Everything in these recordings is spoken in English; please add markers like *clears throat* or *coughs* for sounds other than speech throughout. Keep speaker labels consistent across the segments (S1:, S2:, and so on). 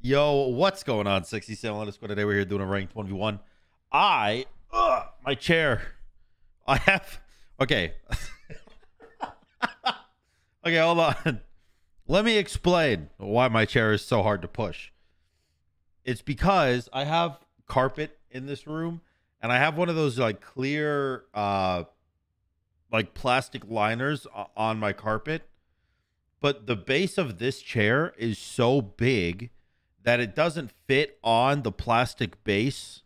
S1: Yo, what's going on? 67 Let us go today. We're here doing a ranked 1v1. I, ugh, my chair. I have, okay. *laughs* okay, hold on. Let me explain why my chair is so hard to push. It's because I have carpet in this room and I have one of those like clear, uh, like plastic liners on my carpet. But the base of this chair is so big that it doesn't fit on the plastic base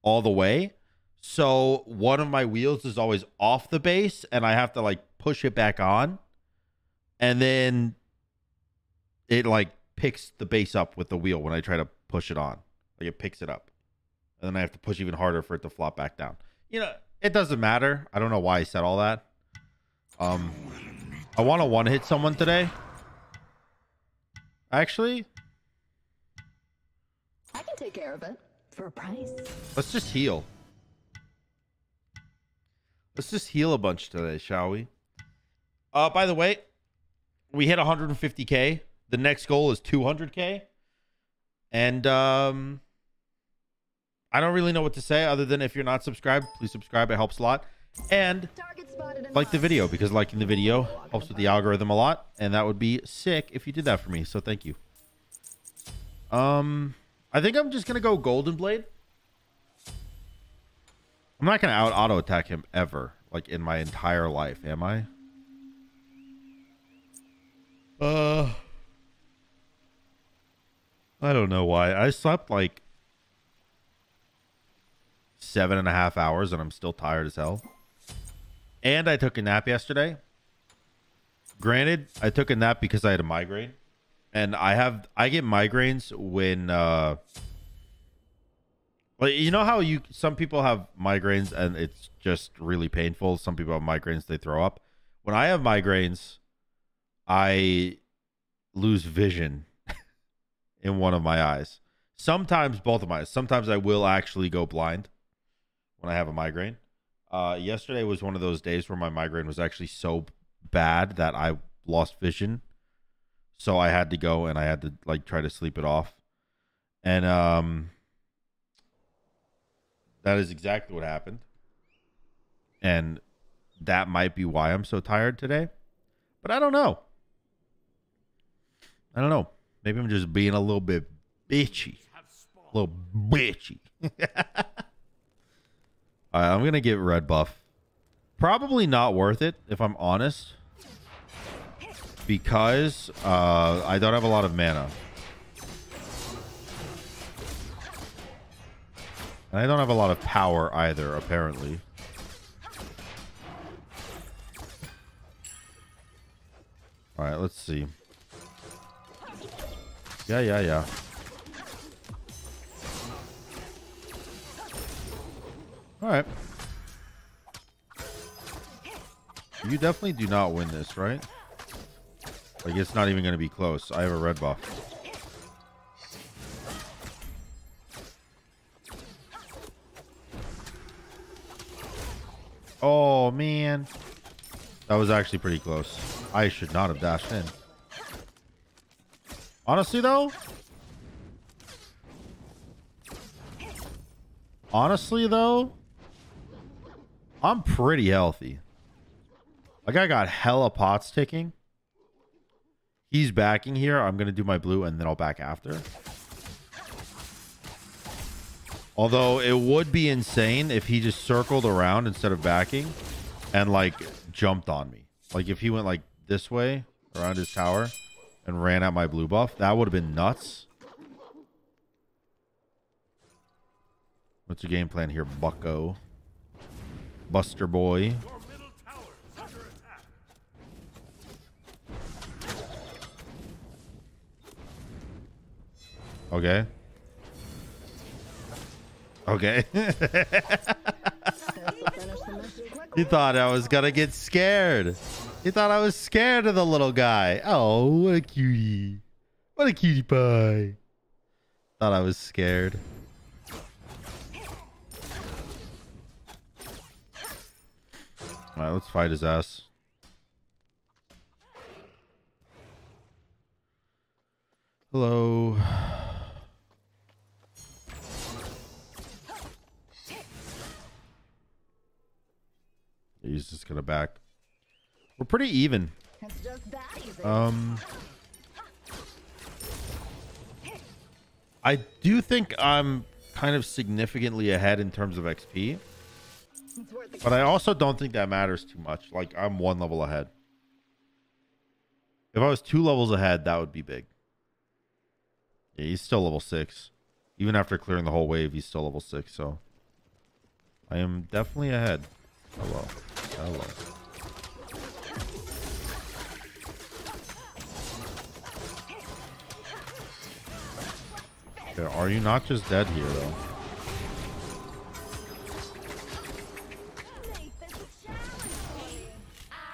S1: all the way. So one of my wheels is always off the base and I have to like push it back on. And then it like picks the base up with the wheel when I try to push it on. Like it picks it up. And then I have to push even harder for it to flop back down. You know, it doesn't matter. I don't know why I said all that. Um I want to one hit someone today. Actually,
S2: I can take care of it for a price.
S1: Let's just heal. Let's just heal a bunch today, shall we? Uh, by the way, we hit 150k. The next goal is 200k. And um I don't really know what to say other than if you're not subscribed, please subscribe. It helps a lot. And like the video because liking the video helps with the algorithm a lot. And that would be sick if you did that for me. So thank you. Um I think I'm just to go Golden Blade. I'm not to out auto attack him ever, like in my entire life, am I? Uh, I don't know why. I slept like seven and a half hours and I'm still tired as hell. And I took a nap yesterday. Granted, I took a nap because I had a migraine and I have I get migraines when uh like you know how you some people have migraines and it's just really painful. Some people have migraines they throw up. When I have migraines, I lose vision *laughs* in one of my eyes. Sometimes both of my eyes. Sometimes I will actually go blind when I have a migraine. Uh, yesterday was one of those days where my migraine was actually so bad that I lost vision so I had to go and I had to like try to sleep it off. And um that is exactly what happened. And that might be why I'm so tired today. But I don't know. I don't know. Maybe I'm just being a little bit bitchy. A little bitchy. *laughs* All right, I'm going to get red buff. Probably not worth it, if I'm honest because uh, I don't have a lot of mana. And I don't have a lot of power either, apparently. Alright, let's see. Yeah, yeah, yeah. Alright. You definitely do not win this, right? Like, it's not even going to be close. I have a red buff. Oh, man. That was actually pretty close. I should not have dashed in. Honestly, though. Honestly, though. I'm pretty healthy. Like, I got hella pots ticking he's backing here, I'm going to do my blue and then I'll back after. Although it would be insane if he just circled around instead of backing and like jumped on me. Like if he went like this way around his tower and ran out my blue buff, that would have been nuts. What's your game plan here, bucko? Buster boy. Okay. Okay. *laughs* he thought I was gonna get scared. He thought I was scared of the little guy. Oh, what a cutie. What a cutie pie. Thought I was scared. Alright, let's fight his ass. Hello. He's just gonna back. We're pretty even. Um, I do think I'm kind of significantly ahead in terms of XP, but I also don't think that matters too much. Like I'm one level ahead. If I was two levels ahead, that would be big. Yeah, he's still level six. Even after clearing the whole wave, he's still level six. So I am definitely ahead. Okay, are you not just dead here, though?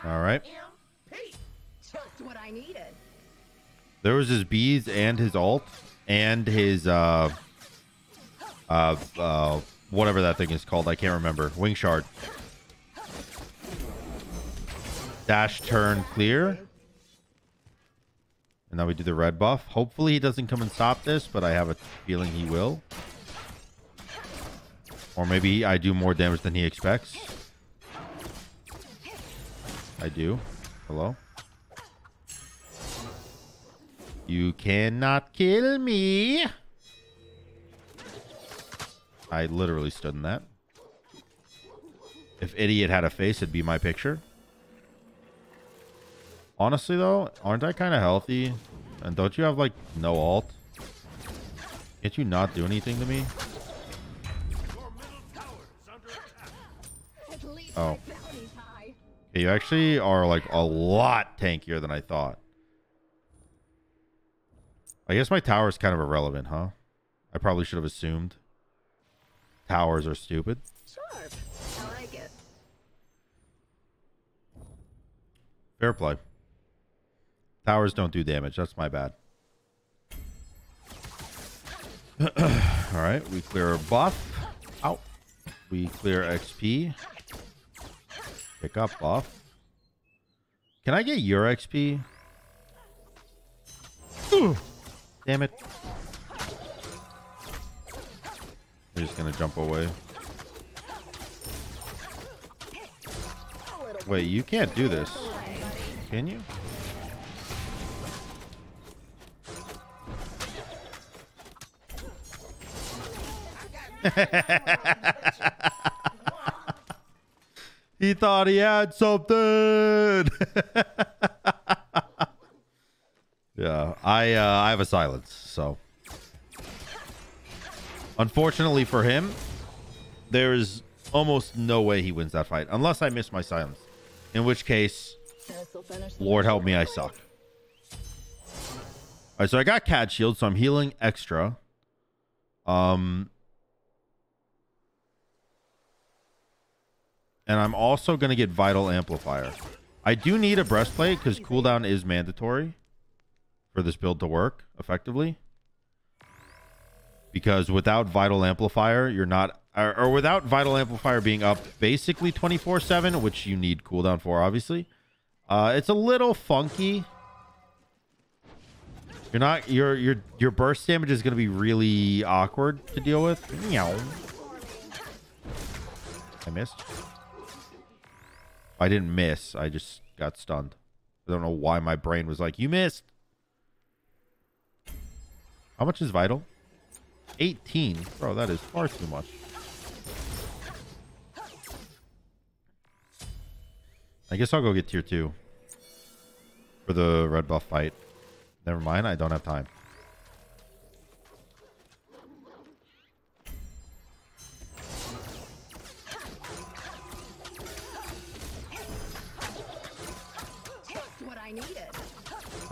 S1: All right. There was his beads and his ult and his uh uh uh whatever that thing is called. I can't remember. Wing shard. Dash turn clear. And now we do the red buff. Hopefully he doesn't come and stop this, but I have a feeling he will. Or maybe I do more damage than he expects. I do. Hello? You cannot kill me. I literally stood in that. If idiot had a face, it'd be my picture. Honestly, though, aren't I kind of healthy? And don't you have, like, no alt? Can't you not do anything to me? Oh.
S2: my bounty's high.
S1: Okay, you actually are, like, a lot tankier than I thought. I guess my tower is kind of irrelevant, huh? I probably should have assumed. Towers are stupid.
S2: Sharp. I like it.
S1: Fair play. Towers don't do damage. That's my bad. *clears throat* All right, we clear buff. Out. We clear XP. Pick up buff. Can I get your XP? Ooh. Damn it. I'm just gonna jump away. Wait, you can't do this. Can you? *laughs* he thought he had something. *laughs* yeah, I uh, I have a silence, so unfortunately for him, there is almost no way he wins that fight unless I miss my silence. In which case, Lord help me, I suck. All right, so I got cat shield, so I'm healing extra. Um, and I'm also gonna get vital amplifier. I do need a breastplate because cooldown is mandatory for this build to work effectively. Because without vital amplifier, you're not, or, or without vital amplifier being up basically 24 seven, which you need cooldown for, obviously. Uh, it's a little funky. You're not your your your burst damage is going to be really awkward to deal with. Meow. I missed. I didn't miss. I just got stunned. I don't know why my brain was like, "You missed." How much is vital? 18. Bro, that is far too much. I guess I'll go get tier 2 for the red buff fight. Never mind, I don't have time.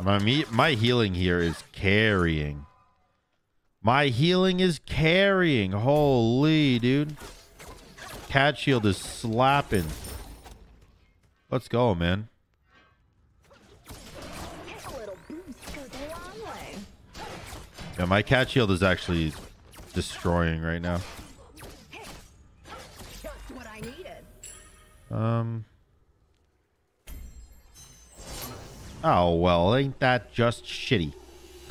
S1: My me my healing here is carrying. My healing is carrying. Holy dude. Cat shield is slapping. Let's go, man.
S2: A little boost goes a long way.
S1: Yeah, my cat shield is actually destroying right now.
S2: Just what I needed.
S1: Um. Oh well, ain't that just shitty?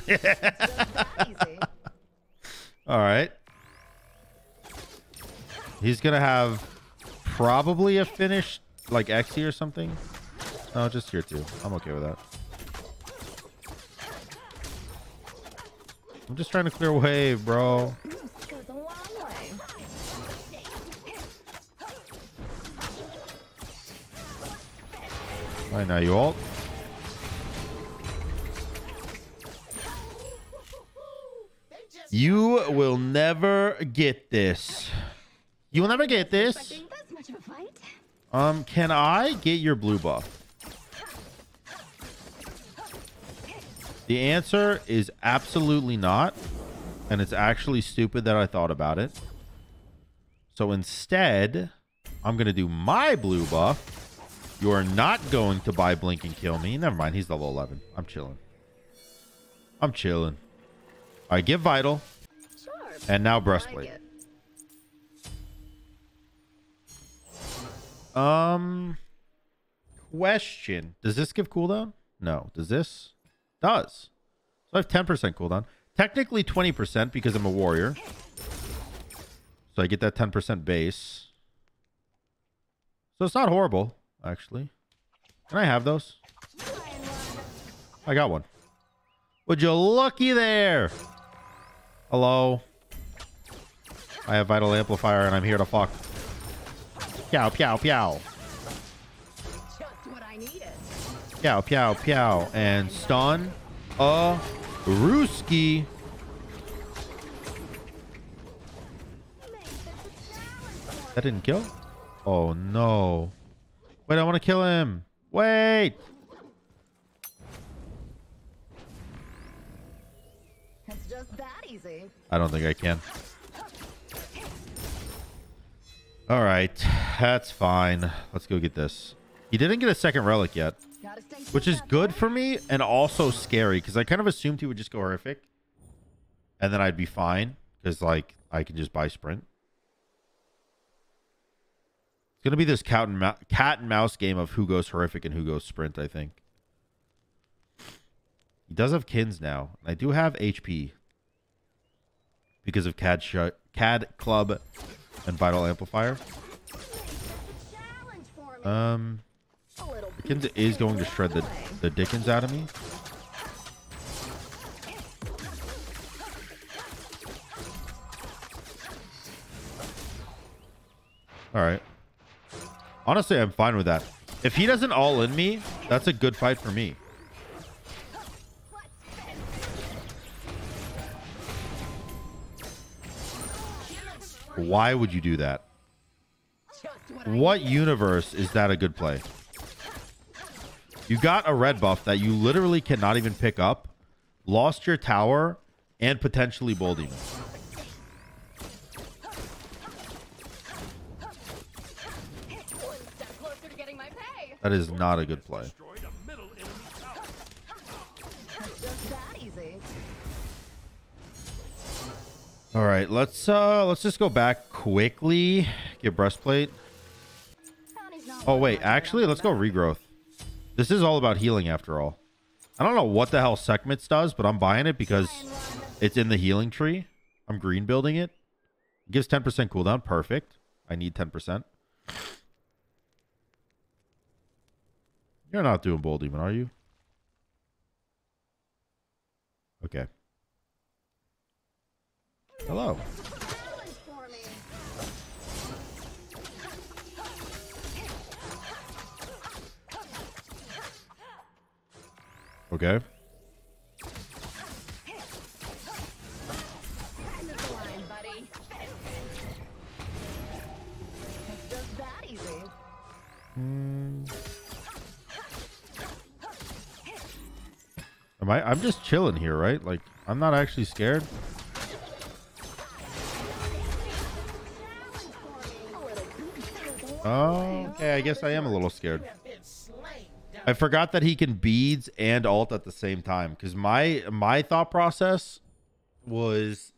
S2: Just that easy. *laughs*
S1: All right. He's gonna have probably a finish, like Xe or something? No, just here too. I'm okay with that. I'm just trying to clear wave, bro.
S2: Boost goes a long way.
S1: All right, now you alt. You will never get this. You will never get this. Um, can I get your blue buff? The answer is absolutely not. And it's actually stupid that I thought about it. So instead, I'm going to do my blue buff. You are not going to buy Blink and kill me. Never mind. He's level 11. I'm chilling. I'm chilling. Right, get Vital.
S2: Sure.
S1: And now Breastplate.
S2: like.
S1: Um, question: Does this give cooldown? No. Does this? Does. So I have ten percent cooldown. Technically twenty percent because I'm a warrior. So I get that ten percent base. So it's not horrible, actually. Can I have those? I got one. Would you looky there? Hello. I have vital amplifier and I'm here to fuck.
S2: What I needed.
S1: Pow, pow, pow. And stun a Ruski. That didn't kill? Oh, no. Wait, I want to kill him. Wait. I don't think I can. All right. That's fine. Let's go get this. He didn't get a second relic yet, which is good for me and also scary because I kind of assumed he would just go horrific and then I'd be fine because, like, I can just buy sprint. It's going to be this cat and, cat and mouse game of who goes horrific and who goes sprint, I think. He does have kins now. I do have HP because of CAD, sh- CAD Club and Vital Amplifier. Um,
S2: a little
S1: is going to shred the, the Dickens out of me. All right. Honestly, I'm fine with that. If he doesn't all in me, that's a good fight for me. Why would you do that?
S2: What
S1: universe is that a good play? You got a red buff that you literally cannot even pick up, lost your tower, and potentially Bold Demon. That is not a good play. All right, let's uh let's just go back quickly. Get breastplate. Oh wait, actually, let's go regrowth. This is all about healing after all. I don't know what the hell Sekhmets does, but I'm buying it because it's in the healing tree. I'm green building it. It gives 10% cooldown. Perfect. I need 10%. You're not doing bold demon, are you? Okay. Hello.
S2: Challenge for me.
S1: Okay.
S2: End of the line, buddy. It's just Okay. easy.
S1: Am I? I'm just chilling here, right? Like, I'm not actually scared. Oh, okay. I guess I am a little scared. I forgot that he can beads and alt at the same time because my my thought process was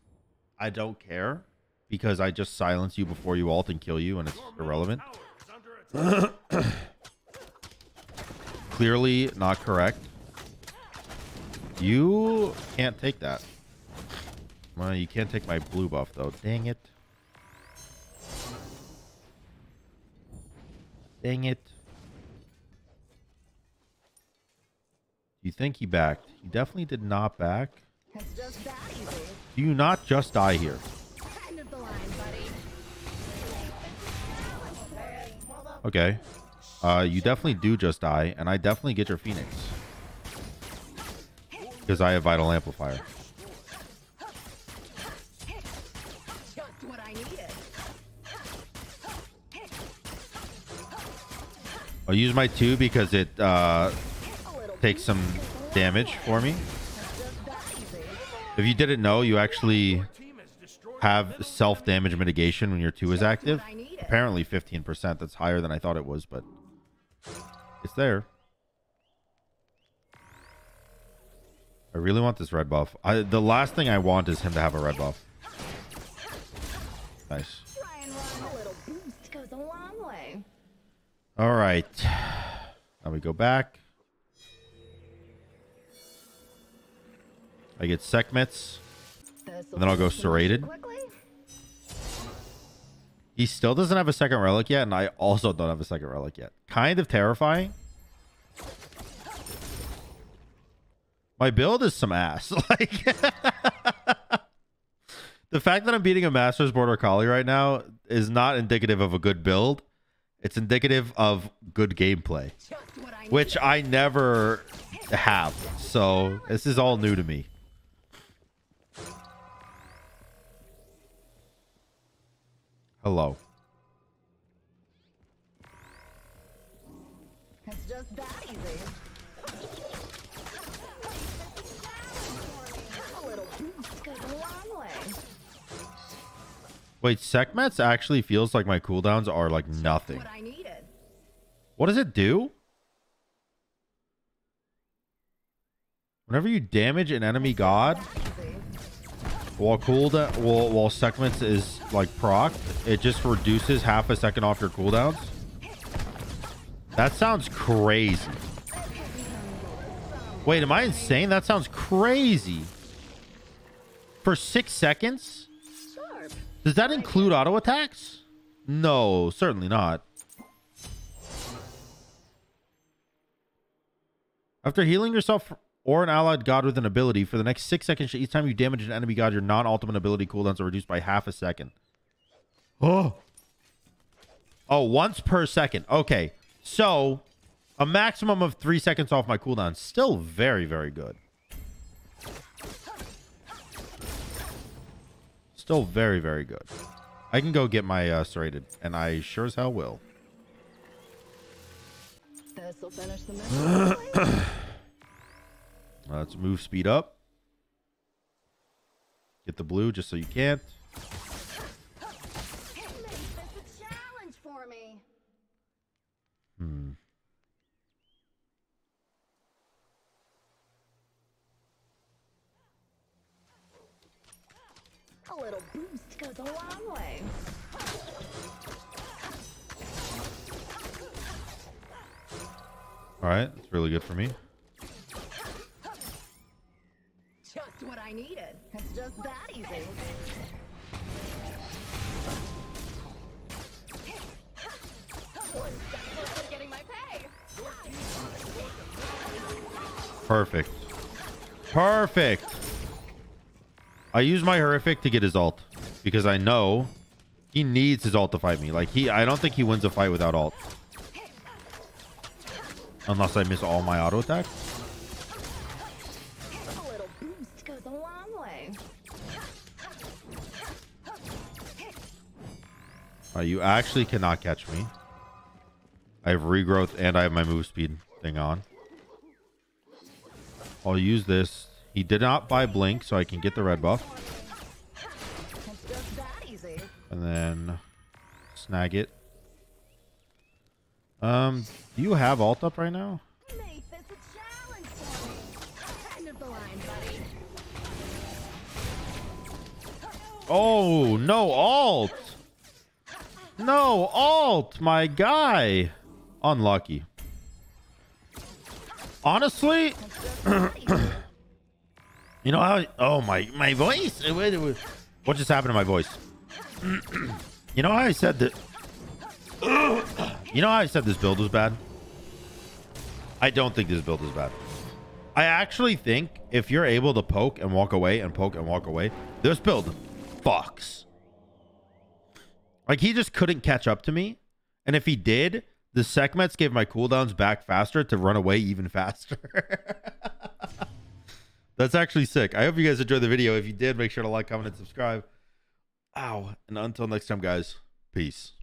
S1: I don't care because I just silence you before you alt and kill you and it's irrelevant. *coughs* Clearly not correct. You can't take that. Well, you can't take my blue buff though. Dang it. Dang it. Do you think he backed? He definitely did not back. Do you not just die here? Okay. Uh, you definitely do just die, and I definitely get your phoenix. Because I have Vital Amplifier. I'll use my 2 because it uh, takes some damage for me. If you didn't know, you actually have self-damage mitigation when your 2 is active. Apparently 15%. That's higher than I thought it was, but it's there. I really want this red buff. I, the last thing I want is him to have a red buff. Nice.
S2: Try and run. A little boost goes a long way.
S1: All right. Now we go back. I get Sekhmets. And then I'll go serrated. He still doesn't have a second relic yet, and I also don't have a second relic yet. Kind of terrifying. My build is some ass. *laughs* Like the fact that I'm beating a Masters Border Collie right now is not indicative of a good build. It's indicative of good gameplay,
S2: I
S1: which I never have. So this is all new to me. Hello. Wait, Sekhmets actually feels like my cooldowns are like nothing.
S2: What I needed.
S1: What does it do? Whenever you damage an enemy god while cooldown while while Sekhmets is like proc, it just reduces half a second off your cooldowns. That sounds crazy. Wait, am I insane? That sounds crazy. For six seconds? Does that include auto attacks? No, certainly not. After healing yourself or an allied god with an ability for the next six seconds, each time you damage an enemy god, your non-ultimate ability cooldowns are reduced by half a second. Oh. Oh, once per second. Okay. So, a maximum of three seconds off my cooldown. Still very, very good. Still very, very good. I can go get my uh, serrated, and I sure as hell will. *clears throat* Let's move speed up. Get the blue just so you can't.
S2: Make this a challenge for me.
S1: Hmm.
S2: A little boost goes a long way.
S1: All right, that's really good for me.
S2: Just what I needed. It's just that easy. One step closer to getting my pay.
S1: Perfect. Perfect. I use my horrific to get his ult because I know he needs his ult to fight me. Like he, I don't think he wins a fight without ult, unless I miss all my auto attacks. Uh, you actually cannot catch me. I have regrowth and I have my move speed thing on. I'll use this. He did not buy blink, so I can get the red buff. And then snag it. Um, do you have alt up right now?
S2: Make this a challenge for me. End of the line, buddy.
S1: Oh no, alt! No, alt, my guy. Unlucky. Honestly,
S2: It's just that *clears throat* easy.
S1: you know how? Oh my, my voice. What just happened to my voice? You know how I said that? You know how I said this build was bad? I don't think this build is bad. I actually think if you're able to poke and walk away and poke and walk away, this build fucks. Like he just couldn't catch up to me. And if he did, the Sekhmets gave my cooldowns back faster to run away even faster. *laughs* That's actually sick. I hope you guys enjoyed the video. If you did, make sure to like, comment, and subscribe. Ow. And until next time, guys, peace.